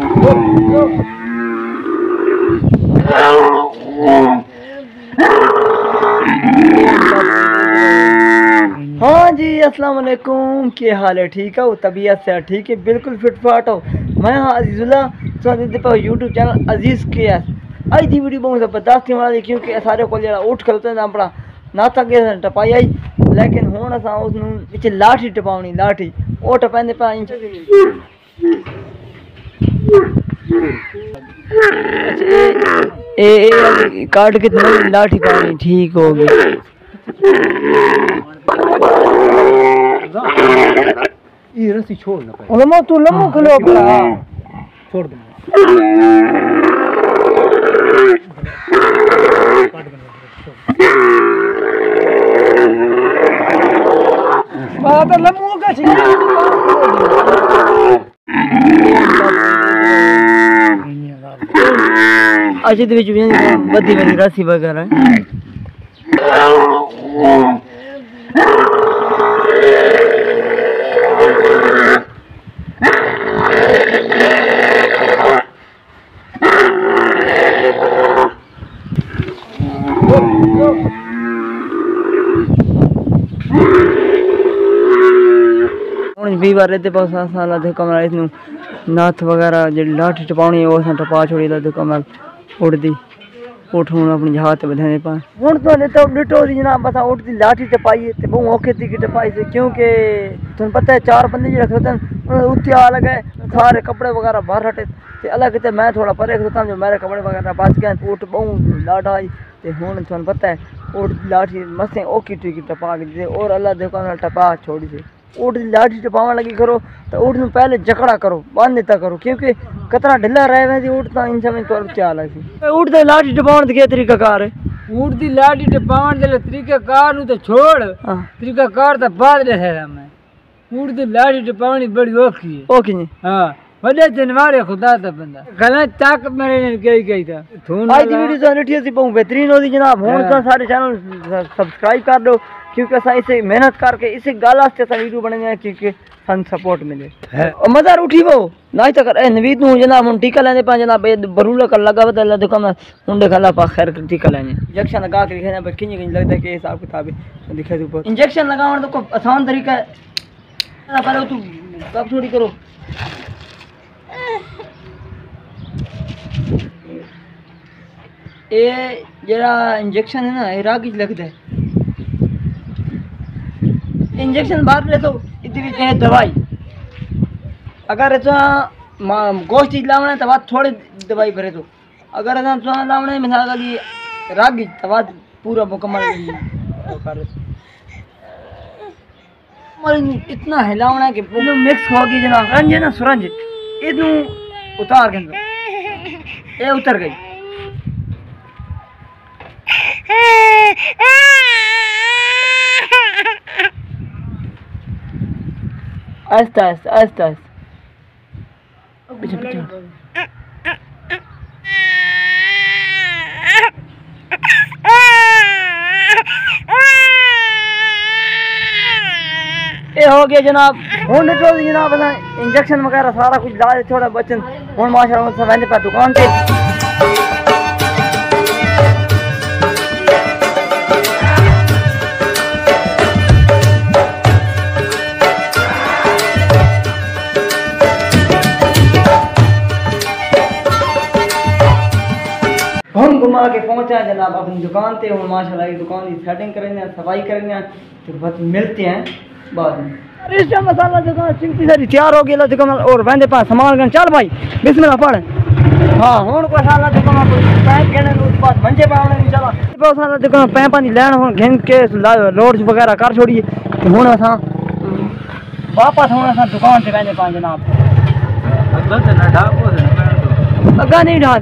हाँ जी, अस्सलाम वालेकुम। के हाल है? ठीक है? तबीयत से ठीक है? बिल्कुल फिट फाट हो। मैं हाँ अजीज़ुल्ला तो यूट्यूब चैनल अज़ीज़ के एस। आज की वीडियो बहुत ज़बरदस्त थी वाली क्योंकि सारे को उठ खलते ना अपना ना तक टपाई आई। लेकिन हूँ अस उस लाठी टपावनी, लाठी। वो टपाने पा ये रस्सी छोड़ ना पहले। लमो तू लमो खलो अपना। छोड़ दे। बात लमो का छी ਅੱਜ ਦੇ ਵਿੱਚ ਵੀ ਬੱਦੀ ਵਾਲੀ ਰਾਸੀ ਵਗੈਰਾ ਹੁਣ ਵੀ ਵਾਰੇ ਤੇ ਪਾਸਾ ਸਾਲਾ ਦੇ ਕਮਰਾ ਇਸ ਨੂੰ ਨਾਥ ਵਗੈਰਾ ਜਿਹੜੀ ਲਾਠੀ ਟਪਾਉਣੀ ਉਹ ਸਾਂ ਟਪਾ ਛੋੜੀ उठती उठ हूँ अपनी हाथ बधाने पा। हूँ तो लेता डिटो जी जनाब असा उठती लाठी टपाई ते बहु औखे थी टपाई से, क्योंकि तुम पता है, चार बंदे जो रखे उत्ते आ लगे सारे कपड़े वगैरह बाहर हटे ते अलग कितने मैं थोड़ा परे खता जो मेरे कपड़े वगैरह बच गए उठ बहु लाठा आई। तो हूँ तुम पता है, उठ लाठी मसें औखी टिकी टपा के और अल्लाह दुकान टपा छोड़ी से। उठ लाठी टपावन लगी करो तो उठ पहले जकड़ा करो, बाँध करो, क्योंकि कतना ढिला रहे वैसे ऊट तो इन समय तो चाल है ऊट तो लाठी टपावन के तरीका कार है ऊट दी लाठी टपावन दे तरीका कार नु तो छोड़ हाँ तरीका कार तो बाद दे है मैं ऊट दी लाठी टपावनी बड़ी औखी है ओ किने हाँ वडे जनवार है खुदा दा बंदा गला ताक मेरे ने कही कही था थून आज दी वीडियो तो रिठी सी बहुत बेहतरीन होती जनाब हुन तो सारे चैनल सब्सक्राइब कर दो क्योंकि असा इसे मेहनत करके इसे गाल वास्ते असा वीडियो बनाने हैं क्योंकि सन सपोर्ट मिले। और मज़ा उठी वो नाच तक ए नवीद नु जनाब हुन टीका लेने पा जनाब ए बरूला कर लगा बदल अल्लाह दुकान हुन देख अल्लाह पा खैर टीका लेने इंजेक्शन लगा के दिखाने पर किन्नी लगता है कि हिसाब किताब दिखा दे ऊपर। इंजेक्शन लगावन तो को आसान तरीका है। पहले तू कब थोड़ी करो। ये जरा इंजेक्शन है ना ये रागी लगता है। इंजेक्शन बाहर ले तो इतनी है दवाई अगर ऐसा गोश्त लावना है तो बात थोड़ी दवाई भरे तो अगर ऐसा तो लावना है मिसाल के लिए रागी तो बात पूरा मुकम्मल इतना हिलावना है कि पूरा मिक्स होगी जना रंज है ना सुरंज इतनू उतार के ये उतर गई आहिस्ता आहिस्ता आहिस्ता आहिस्ता पीछे पीछे ये हो गया जनाब हूँ निकलो जनाब इंजेक्शन वगैरह सारा कुछ ला थोड़ा बचन हूँ माशाल्लाह से दुकान पे घुमा पहुँचा हैं जनाब अपनी दुकान पे हम माशाल्लाह की दुकान की सेटिंग करेंगे सफ़ाई करेंगे तो बस मिलते हैं बाद में। अरे मसाला दुकान चिंकी सारी तैयार हो गया दुकान और वंदे पास सामान गन चल भाई बिस्मिल्लाह पढ़। हाँ साला दुकान पैप कहने उस पास मंजे पावने नहीं बहुत सारा दुकान पैप नहीं लेना हुन घिन के रोड वगैरह कर छोड़िए तो हुन असा वापस हुन असा दुकान से वंदे पास जनाब। अग्गा नहीं ढा